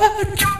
Yeter.